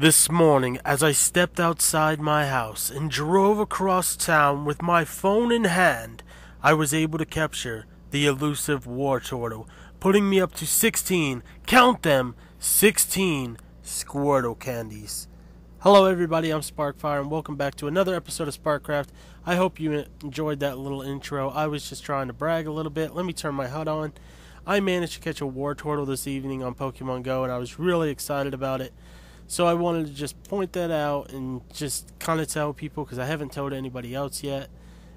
This morning, as I stepped outside my house and drove across town with my phone in hand, I was able to capture the elusive Wartortle, putting me up to 16, count them, 16 Squirtle candies. Hello, everybody, I'm Sparkfire, and welcome back to another episode of Sparkcraft. I hope you enjoyed that little intro. I was just trying to brag a little bit. Let me turn my HUD on. I managed to catch a war Wartortle this evening on Pokemon Go, and I was really excited about it. So I wanted to just point that out and just kind of tell people because I haven't told anybody else yet.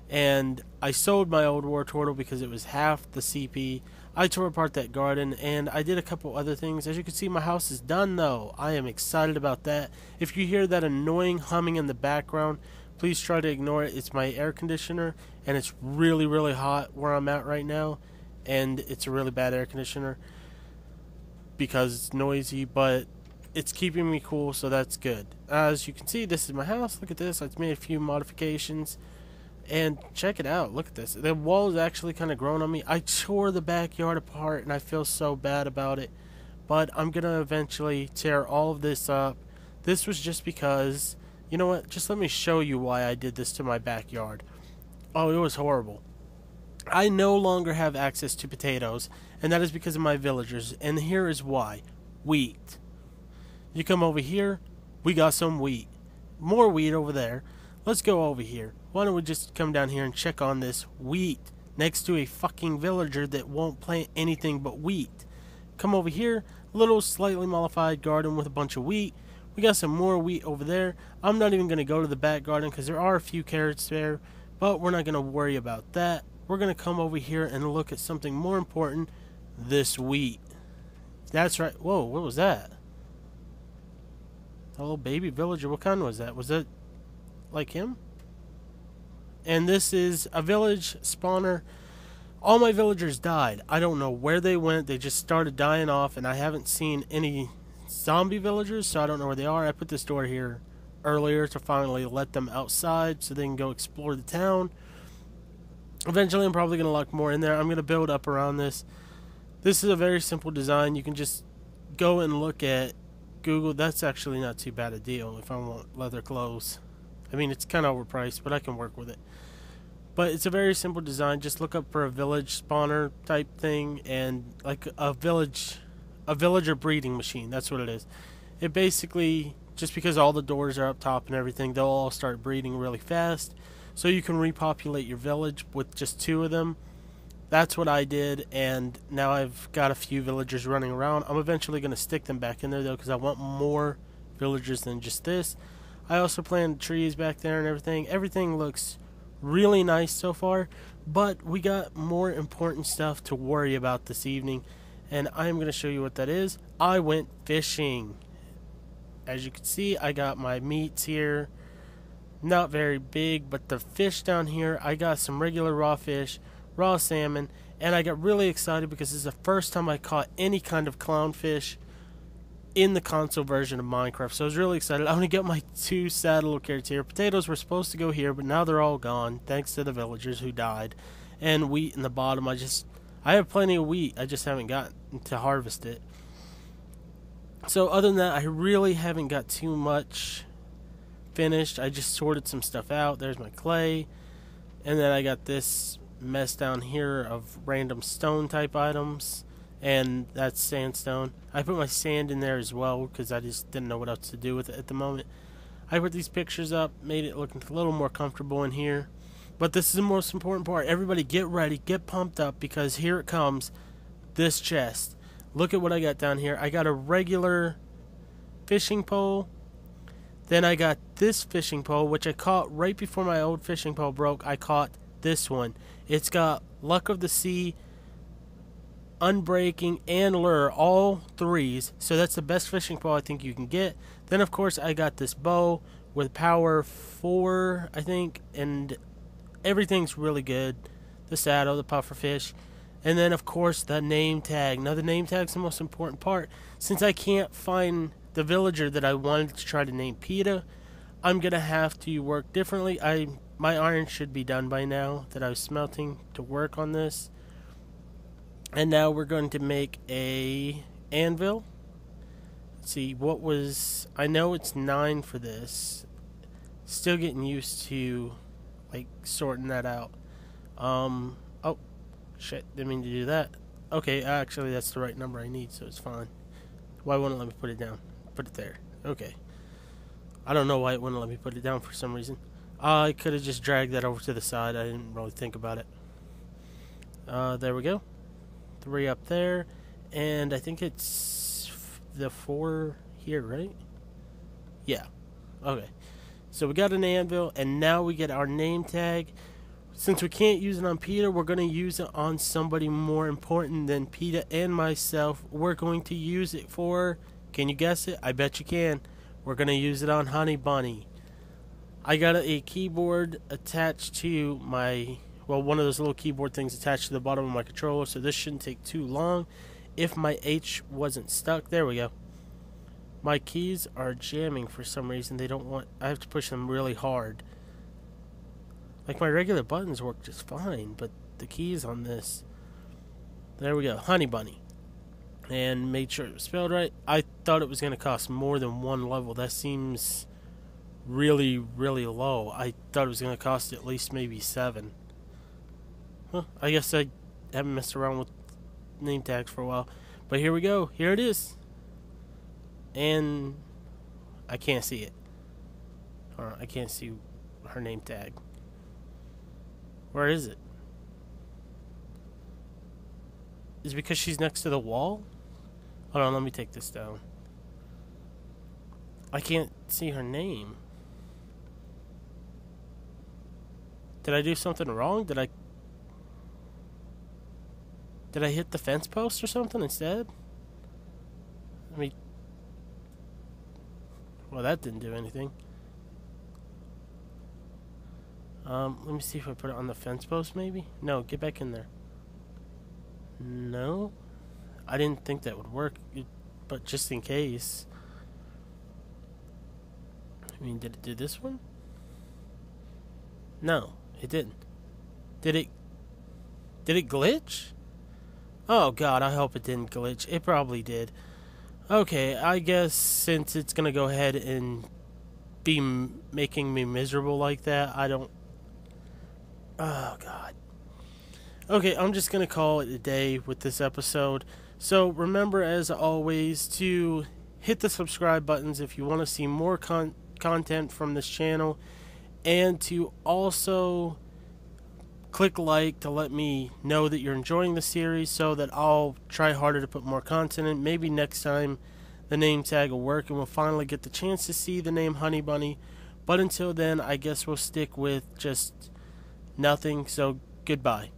And I sold my old Wartortle because it was half the CP. I tore apart that garden and I did a couple other things. As you can see, my house is done though. I am excited about that. If you hear that annoying humming in the background, please try to ignore it. It's my air conditioner and it's really, really hot where I'm at right now. And it's a really bad air conditioner because it's noisy, but it's keeping me cool, so that's good. As you can see, this is my house. Look at this. I've made a few modifications. And check it out. Look at this. The wall is actually kind of grown on me. I tore the backyard apart, and I feel so bad about it. But I'm going to eventually tear all of this up. This was just because... You know what? Just let me show you why I did this to my backyard. Oh, it was horrible. I no longer have access to potatoes, and that is because of my villagers. And here is why. Wheat. You come over here, we got some wheat. More wheat over there. Let's go over here. Why don't we just come down here and check on this wheat next to a fucking villager that won't plant anything but wheat. Come over here, little slightly mollified garden with a bunch of wheat. We got some more wheat over there. I'm not even going to go to the back garden because there are a few carrots there, but we're not going to worry about that. We're going to come over here and look at something more important, this wheat. That's right. Whoa, what was that? Little baby villager. What kind was that? Was that like him? And this is a village spawner. All my villagers died. I don't know where they went. They just started dying off, and I haven't seen any zombie villagers, so I don't know where they are. I put this door here earlier to finally let them outside so they can go explore the town. Eventually, I'm probably going to lock more in there. I'm going to build up around this. This is a very simple design. You can just go and look at Google, that's actually not too bad a deal if I want leather clothes. I mean, it's kind of overpriced, but I can work with it. But it's a very simple design. Just look up for a village spawner type thing and like a village, a villager breeding machine. That's what it is. It basically, just because all the doors are up top and everything, they'll all start breeding really fast. So you can repopulate your village with just two of them that's what I did, and now I've got a few villagers running around. I'm eventually going to stick them back in there, though, because I want more villagers than just this. I also planted trees back there and everything. Everything looks really nice so far, but we got more important stuff to worry about this evening, and I'm going to show you what that is. I went fishing. As you can see, I got my meats here. Not very big, but the fish down here, I got some regular raw fish raw salmon, and I got really excited because this is the first time I caught any kind of clownfish in the console version of Minecraft. So I was really excited. Going to get my two sad little carrots here. Potatoes were supposed to go here, but now they're all gone, thanks to the villagers who died. And wheat in the bottom, I just... I have plenty of wheat, I just haven't gotten to harvest it. So other than that, I really haven't got too much finished. I just sorted some stuff out. There's my clay. And then I got this mess down here of random stone type items and that's sandstone. I put my sand in there as well because I just didn't know what else to do with it at the moment. I put these pictures up, made it look a little more comfortable in here. But this is the most important part. Everybody get ready, get pumped up because here it comes. This chest. Look at what I got down here. I got a regular fishing pole. Then I got this fishing pole, which I caught right before my old fishing pole broke. I caught this one. It's got Luck of the Sea, Unbreaking, and Lure, all threes. So that's the best fishing pole I think you can get. Then, of course, I got this bow with power 4, I think, and everything's really good. The saddle, the puffer fish. And then, of course, the name tag. Now, the name tag's the most important part. Since I can't find the villager that I wanted to try to name Peter, I'm going to have to work differently. I my iron should be done by now that I was smelting to work on this. And now we're going to make a anvil. Let's see, what was. I know it's 9 for this. Still getting used to, like, sorting that out. Um, oh, shit, didn't mean to do that. Okay, actually, that's the right number I need, so it's fine. Why wouldn't let me put it down? Put it there. Okay. I don't know why it wouldn't let me put it down for some reason. I could have just dragged that over to the side. I didn't really think about it. Uh, there we go. Three up there. And I think it's the four here, right? Yeah. Okay. So we got an anvil, and now we get our name tag. Since we can't use it on Peter, we're going to use it on somebody more important than Peter and myself. We're going to use it for, can you guess it? I bet you can. We're going to use it on Honey Bunny. I got a keyboard attached to my, well, one of those little keyboard things attached to the bottom of my controller, so this shouldn't take too long. If my H wasn't stuck, there we go. My keys are jamming for some reason. They don't want, I have to push them really hard. Like my regular buttons work just fine, but the keys on this. There we go, Honey Bunny. And made sure it was spelled right. I thought it was going to cost more than one level. That seems really, really low. I thought it was going to cost at least maybe seven. Huh, I guess I haven't messed around with name tags for a while. But here we go. Here it is. And I can't see it. Or I can't see her name tag. Where is it? Is it because she's next to the wall? Hold on, let me take this down. I can't see her name. Did I do something wrong? Did I Did I hit the fence post or something instead? I mean Well, that didn't do anything. Um, let me see if I put it on the fence post, maybe? No, get back in there. No? I didn't think that would work, but just in case. I mean, did it do this one? No, it didn't. Did it... Did it glitch? Oh god, I hope it didn't glitch. It probably did. Okay, I guess since it's gonna go ahead and be making me miserable like that, I don't Oh, God. Okay, I'm just to call it a day with this episode. So remember, as always, to hit the subscribe buttons if you want to see more con- content from this channel, and to also click like to let me know that you're enjoying the series so that I'll try harder to put more content in. Maybe next time the name tag will work and we'll finally get the chance to see the name Honey Bunny. But until then, I guess we'll stick with just nothing. So goodbye.